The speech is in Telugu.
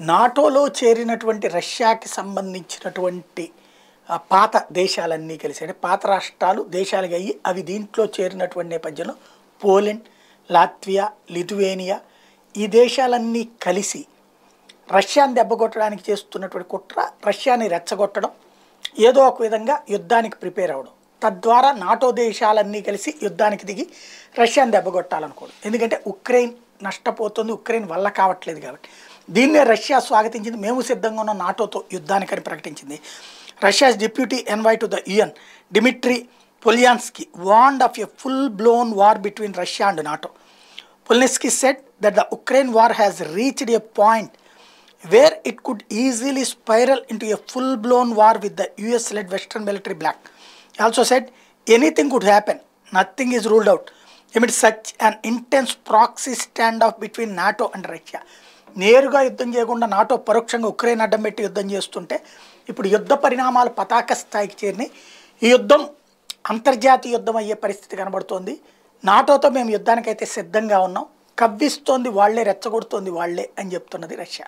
నాటోలో చేరినటువంటి రష్యాకి సంబంధించినటువంటి పాత దేశాలన్నీ కలిసి అంటే పాత రాష్ట్రాలు దేశాలుగా అయ్యి అవి దీంట్లో చేరినటువంటి నేపథ్యంలో పోలెండ్ లాత్వియా లిథువేనియా ఈ దేశాలన్నీ కలిసి రష్యాని దెబ్బగొట్టడానికి చేస్తున్నటువంటి కుట్ర రష్యాని రెచ్చగొట్టడం ఏదో ఒక విధంగా యుద్ధానికి ప్రిపేర్ అవ్వడం. తద్వారా నాటో దేశాలన్నీ కలిసి యుద్ధానికి దిగి రష్యాని దెబ్బగొట్టాలనుకోవడం ఎందుకంటే ఉక్రెయిన్ నష్టపోతుంది ఉక్రెయిన్ వల్ల కావట్లేదు కాబట్టి. దీన్నే రష్యా స్వాగతించింది. మేము సిద్ధంగా ఉన్న. నాటోతో యుద్ధానికని ప్రకటించింది. Russia deputy envoy to the UN Dmitry Polyanskiy warned of a full blown war between Russia and NATO. Polyanskiy said that the Ukraine war has reached a point where it could easily spiral into a full blown war with the US led western military bloc. Also said anything could happen. Nothing is ruled out out such an intense proxy standoff between NATO and Russia నేరుగా యుద్ధం చేయకుండా నాటో పరోక్షంగా ఉక్రెయిన్ అడ్డం పెట్టి యుద్ధం చేస్తుంటే ఇప్పుడు యుద్ధ పరిణామాలు పతాక స్థాయికి చేరినాయి. ఈ యుద్ధం అంతర్జాతీయ యుద్ధం అయ్యే పరిస్థితి కనబడుతోంది. నాటోతో మేము యుద్ధానికైతే సిద్ధంగా ఉన్నాం. కవ్విస్తోంది వాళ్ళే రెచ్చగొడుతోంది వాళ్ళే అని చెప్తున్నది రష్యా